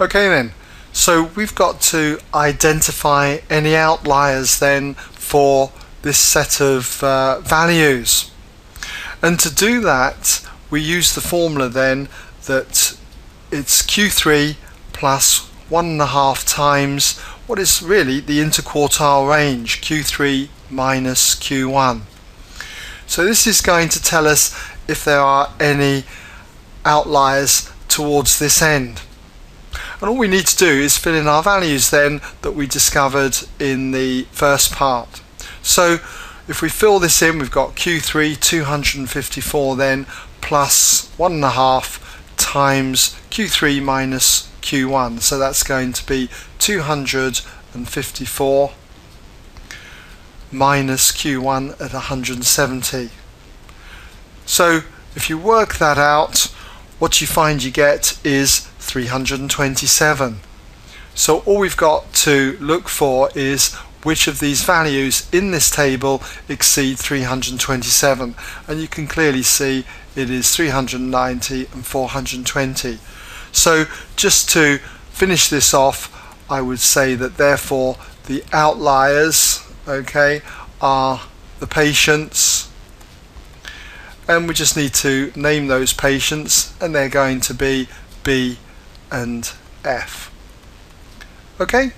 Okay then, so we've got to identify any outliers then for this set of uh, values. And to do that, we use the formula then that it's Q3 plus one and a half times what is really the interquartile range, Q3 minus Q1. So this is going to tell us if there are any outliers towards this end. And all we need to do is fill in our values then that we discovered in the first part. So if we fill this in, we've got Q3 254 then plus one and a half times Q3 minus Q1. So that's going to be 254 minus Q1 at 170. So if you work that out, what you find you get is 327. So all we've got to look for is which of these values in this table exceed 327 and you can clearly see it is 390 and 420. So just to finish this off I would say that therefore the outliers okay are the patients and we just need to name those patients and they're going to be B and F. Okay?